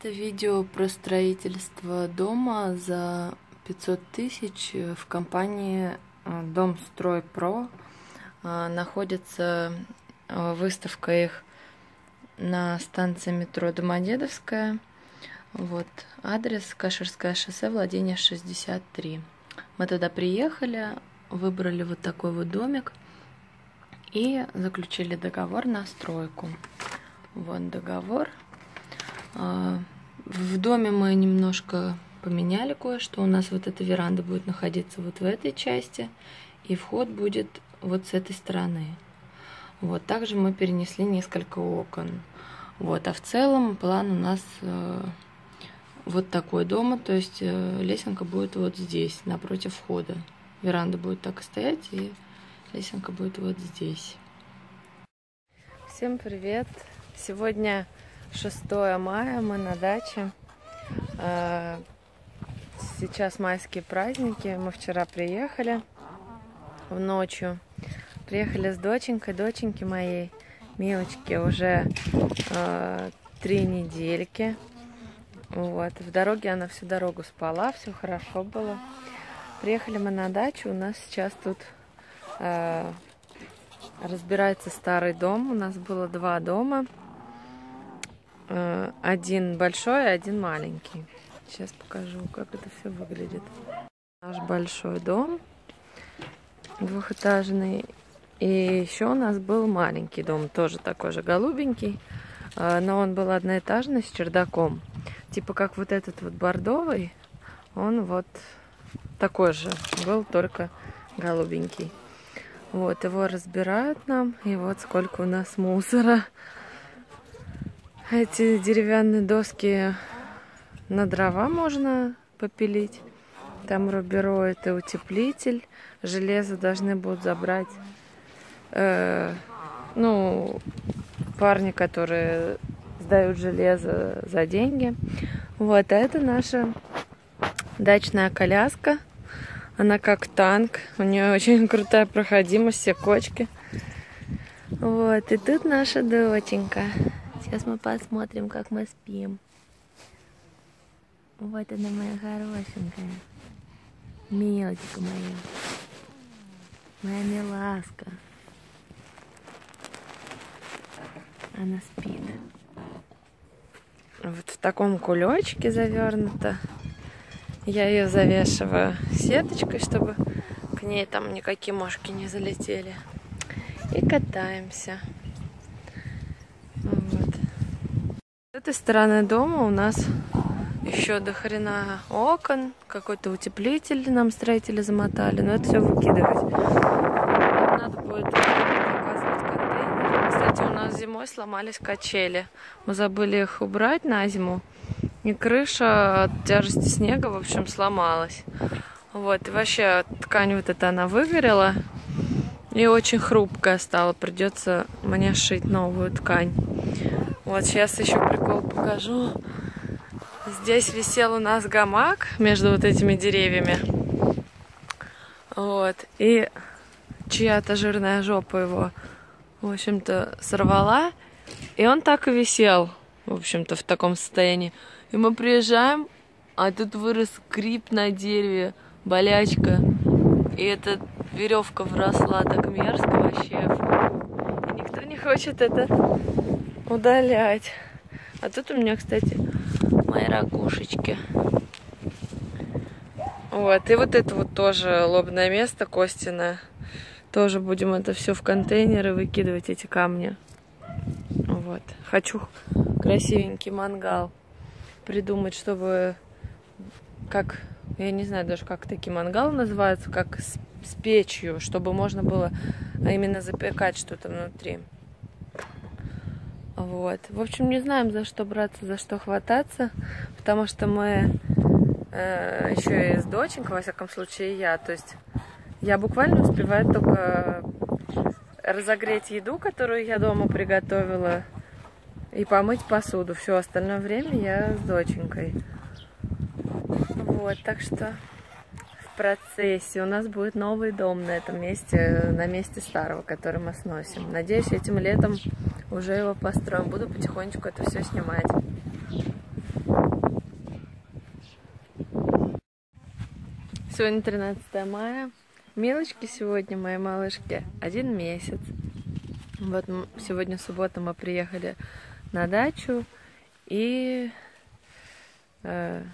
Это видео про строительство дома за 500 тысяч в компании э, Домстрой Про. Э, находится э, выставка их на станции метро Домодедовская. Вот адрес Каширское шоссе, владение 63. Мы туда приехали, выбрали вот такой вот домик и заключили договор на стройку. Вот договор. А, в доме мы немножко поменяли кое-что. У нас вот эта веранда будет находиться вот в этой части, и вход будет вот с этой стороны. Вот, также мы перенесли несколько окон. Вот, а в целом план у нас э, вот такой дома, то есть э, лесенка будет вот здесь, напротив входа. Веранда будет так и стоять, и лесенка будет вот здесь. Всем привет! Сегодня 6 мая, мы на даче. А, сейчас майские праздники. Мы вчера приехали в ночью. Приехали с доченькой, доченьки моей, милочки, уже э, три недельки. Вот. В дороге она всю дорогу спала, все хорошо было. Приехали мы на дачу, у нас сейчас тут э, разбирается старый дом. У нас было два дома. Э, один большой, один маленький. Сейчас покажу, как это все выглядит. Наш большой дом двухэтажный. И еще у нас был маленький дом, тоже такой же голубенький, э, но он был одноэтажный с чердаком. Типа как вот этот вот бордовый, он вот такой же был, только голубенький. Вот, его разбирают нам, и вот сколько у нас мусора. Эти деревянные доски на дрова можно попилить. Там руберо это утеплитель. Железо должны будут забрать э, ну, парни, которые сдают железо за деньги. Вот, а это наша дачная коляска. Она как танк. У нее очень крутая проходимость, все кочки. Вот, и тут наша доченька. Сейчас мы посмотрим, как мы спим. Вот она моя хорошенькая. Мелочка моя. Моя миласка. Она спит. Вот в таком кулечке завернута. Я ее завешиваю сеточкой, чтобы к ней там никакие мошки не залетели. И катаемся. Этой стороны дома у нас еще до хрена окон, какой-то утеплитель нам строители замотали, но это все выкидывать. Надо будет заказывать контейнер. Кстати, у нас зимой сломались качели. Мы забыли их убрать на зиму. И крыша от тяжести снега, в общем, сломалась. Вот, и вообще ткань вот эта, она выгорела. И очень хрупкая стала. Придется мне шить новую ткань. Вот сейчас еще прикол покажу. Здесь висел у нас гамак между вот этими деревьями. Вот. И чья-то жирная жопа его, в общем-то, сорвала. И он так и висел, в общем-то, в таком состоянии. И мы приезжаем, а тут вырос крип на дереве, болячка. И эта веревка вросла так мерзко вообще. И никто не хочет это удалять. А тут у меня, кстати, мои ракушечки. Вот, и вот это вот тоже лобное место Костина. Тоже будем это все в контейнеры выкидывать, эти камни. Вот. Хочу красивенький мангал придумать, чтобы как, я не знаю даже, как такие мангалы называются, как с, с печью, чтобы можно было именно запекать что-то внутри. Вот. В общем, не знаем, за что браться, за что хвататься, потому что мы э, еще и с доченькой, во всяком случае, я. То есть я буквально успеваю только разогреть еду, которую я дома приготовила, и помыть посуду. Все остальное время я с доченькой. Вот, так что в процессе у нас будет новый дом на этом месте, на месте старого, который мы сносим. Надеюсь, этим летом уже его построим. Буду потихонечку это все снимать. Сегодня 13 мая. Милочки сегодня, моей малышке, один месяц. Вот сегодня суббота мы приехали на дачу. И э,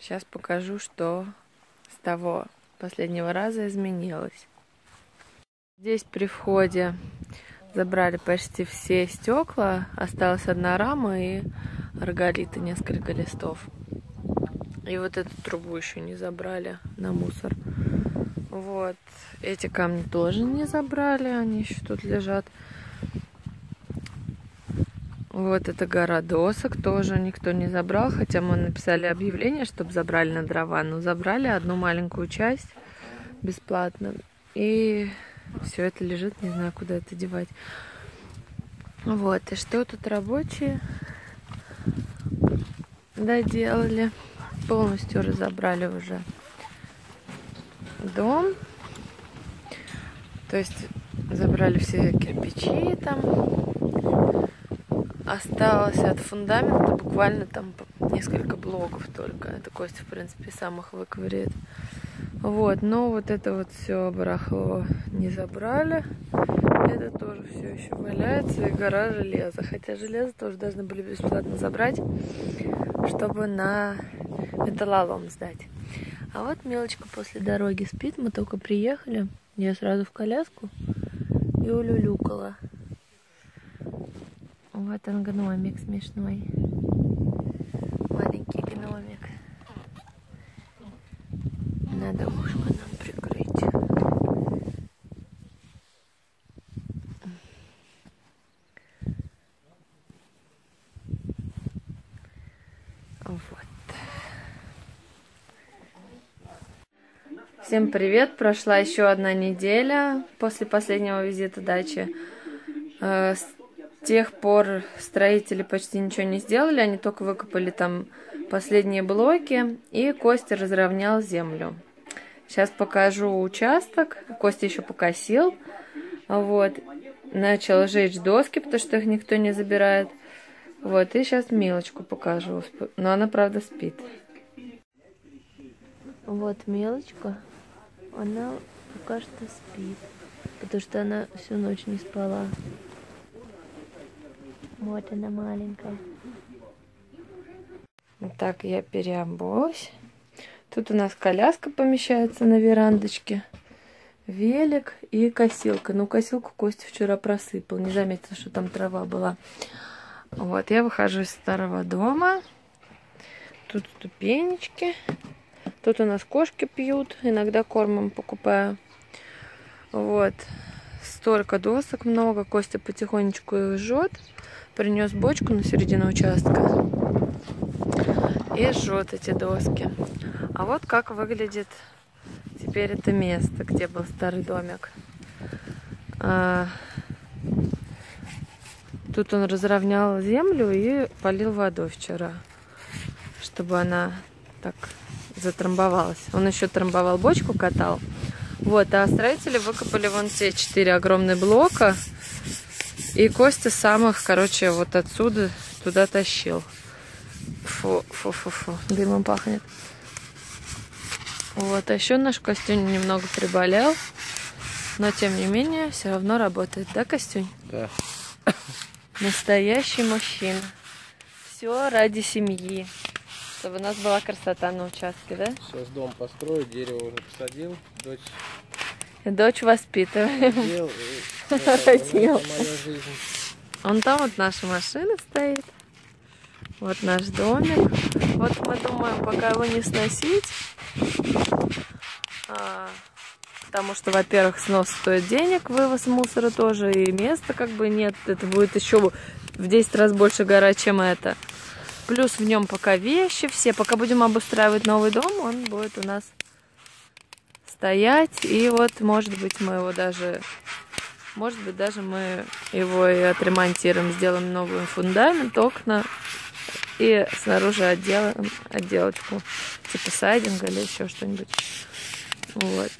сейчас покажу, что с того последнего раза изменилось. Здесь при входе забрали почти все стекла. Осталась одна рама и рогалиты, несколько листов. И вот эту трубу еще не забрали на мусор. Вот. Эти камни тоже не забрали, они еще тут лежат. Вот эта гора досок тоже никто не забрал, хотя мы написали объявление, чтобы забрали на дрова, но забрали одну маленькую часть бесплатно. И все это лежит, не знаю, куда это девать. Вот, и что тут рабочие доделали? Полностью разобрали уже дом. То есть забрали все кирпичи там. Осталось от фундамента буквально там несколько блоков только. Это Костя, в принципе, сам их выковыряет. Вот, но вот это вот все барахло не забрали. Это тоже все еще валяется. И гора железа. Хотя железо тоже должны были бесплатно забрать, чтобы на металлолом сдать. А вот мелочка после дороги спит. Мы только приехали. Я сразу в коляску и улюлюкала. Вот он гномик смешной. Маленький гномик. Надо ушко нам прикрыть. Вот. Всем привет! Прошла еще одна неделя после последнего визита дачи. Э, с тех пор строители почти ничего не сделали, они только выкопали там последние блоки, и Костя разровнял землю. Сейчас покажу участок. Костя еще покосил. Вот. Начал жечь доски, потому что их никто не забирает. Вот, и сейчас Милочку покажу. Но она, правда, спит. Вот Милочка. Она пока что спит. Потому что она всю ночь не спала. Вот она маленькая. Так, я переобулась. Тут у нас коляска помещается на верандочке. Велик и косилка. Ну, косилку Костя вчера просыпал. Не заметил, что там трава была. Вот, я выхожу из старого дома. Тут ступенечки. Тут у нас кошки пьют. Иногда кормом покупаю. Вот. Столько досок много. Костя потихонечку их жжет. Принес бочку на середину участка. И жжет эти доски. А вот как выглядит теперь это место, где был старый домик. А, тут он разровнял землю и полил водой вчера, чтобы она так затрамбовалась. Он еще трамбовал бочку, катал. Вот, а строители выкопали вон те четыре огромные блока. И Костя сам их, короче, вот отсюда туда тащил. Фу, фу, фу, фу, дымом пахнет. Вот, а еще наш Костюнь немного приболел, но тем не менее все равно работает, да, Костюнь? Да. Настоящий мужчина. Все ради семьи. Чтобы у нас была красота на участке, да? Сейчас дом построю, дерево уже посадил, дочь... Дочь воспитываем. Родил. Родил. Он там вот наша машина стоит. Вот наш домик. Вот мы думаем, пока его не сносить, а, потому что, во-первых, снос стоит денег, вывоз мусора тоже, и места как бы нет. Это будет еще в 10 раз больше гора, чем это. Плюс в нем пока вещи все. Пока будем обустраивать новый дом, он будет у нас стоять. И вот, может быть, мы его даже... Может быть, даже мы его и отремонтируем, сделаем новый фундамент, окна и снаружи отделаем отделочку типа сайдинга или еще что-нибудь. Вот.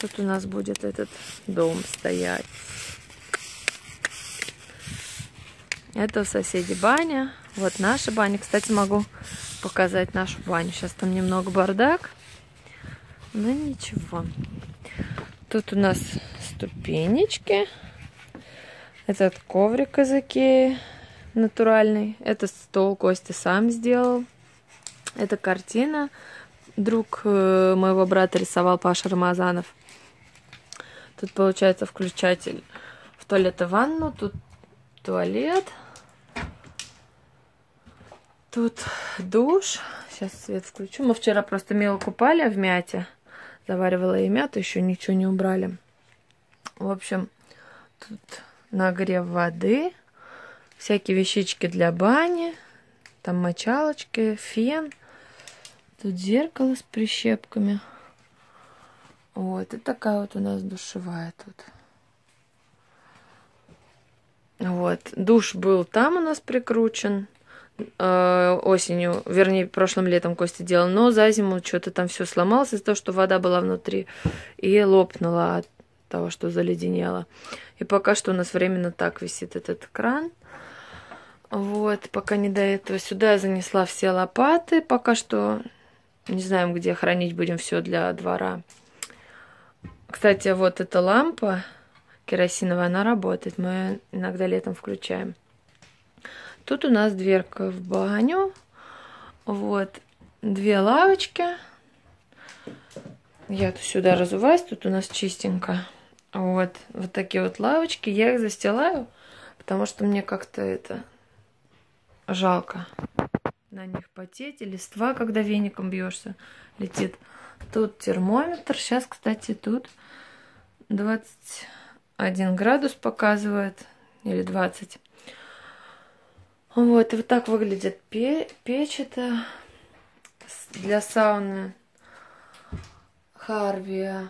Тут у нас будет этот дом стоять. Это у соседей баня. Вот наша баня. Кстати, могу показать нашу баню. Сейчас там немного бардак, но ничего. Тут у нас ступенечки. Этот коврик из натуральный. Это стол Костя сам сделал. Это картина. Друг э, моего брата рисовал Паша Рамазанов. Тут получается включатель в туалет и ванну. Тут туалет. Тут душ. Сейчас свет включу. Мы вчера просто мело купали в мяте. Заваривала и мяту, еще ничего не убрали. В общем, тут нагрев воды, всякие вещички для бани, там мочалочки, фен. Тут зеркало с прищепками. Вот, и такая вот у нас душевая тут. Вот, душ был там у нас прикручен э, осенью, вернее, прошлым летом Костя делал, но за зиму что-то там все сломалось из-за того, что вода была внутри и лопнула от того, что заледенело. И пока что у нас временно так висит этот кран. Вот, пока не до этого. Сюда я занесла все лопаты. Пока что не знаем, где хранить будем все для двора. Кстати, вот эта лампа керосиновая, она работает. Мы иногда летом включаем. Тут у нас дверка в баню. Вот, две лавочки. Я тут сюда разуваюсь, тут у нас чистенько. Вот, вот такие вот лавочки. Я их застилаю, потому что мне как-то это жалко на них потеть. И листва, когда веником бьешься, летит. Тут термометр. Сейчас, кстати, тут 21 градус показывает. Или 20. Вот, и вот так выглядит печь. Это для сауны Харвия.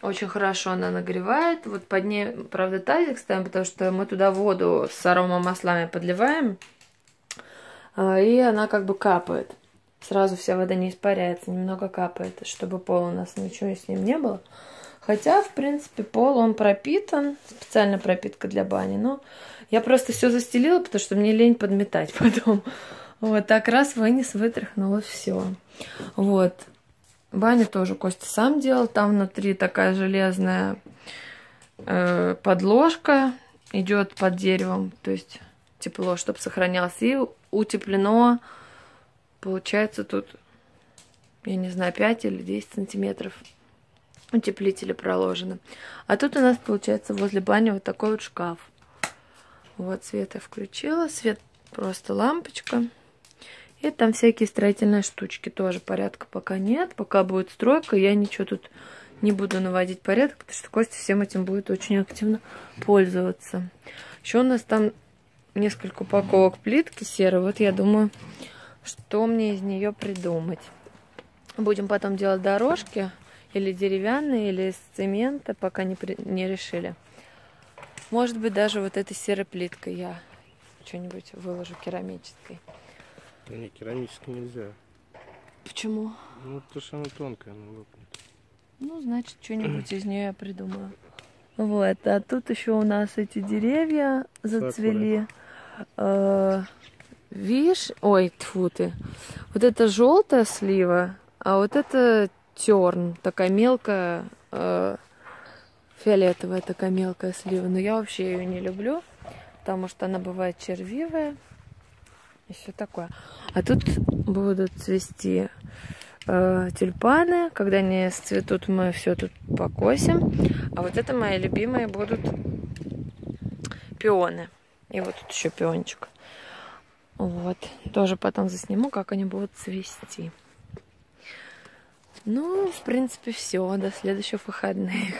Очень хорошо она нагревает. Вот под ней, правда, тазик ставим, потому что мы туда воду с аромамаслами подливаем. А, и она как бы капает. Сразу вся вода не испаряется, немного капает, чтобы пол у нас ничего с ним не было. Хотя, в принципе, пол он пропитан, специальная пропитка для бани. Но я просто все застелила, потому что мне лень подметать потом. Вот так раз вынес, вытряхнула, все. Вот. Баню тоже Костя сам делал. Там внутри такая железная э, подложка идет под деревом. То есть тепло, чтобы сохранялось. И утеплено, получается, тут, я не знаю, 5 или 10 сантиметров утеплители проложены. А тут у нас, получается, возле бани вот такой вот шкаф. Вот свет я включила, свет просто лампочка. И там всякие строительные штучки тоже порядка пока нет. Пока будет стройка, я ничего тут не буду наводить порядок, потому что Костя всем этим будет очень активно пользоваться. Еще у нас там несколько упаковок плитки серой. Вот я думаю, что мне из нее придумать. Будем потом делать дорожки, или деревянные, или из цемента, пока не, при... не решили. Может быть, даже вот этой серой плиткой я что-нибудь выложу керамической. Не, керамической нельзя. Почему? Ну, потому что она тонкая, она лопнет. Ну, значит, что-нибудь из нее я придумаю. Вот, а тут еще у нас эти деревья зацвели. Э, видишь? Ой, тьфу ты. Вот это желтая слива, а вот это терн, такая мелкая, э, фиолетовая такая мелкая слива. Но я вообще ее не люблю, потому что она бывает червивая и все такое. А тут будут цвести э, тюльпаны. Когда они цветут, мы все тут покосим. А вот это мои любимые будут пионы. И вот тут еще пиончик. Вот. Тоже потом засниму, как они будут цвести. Ну, в принципе, все. До следующих выходных.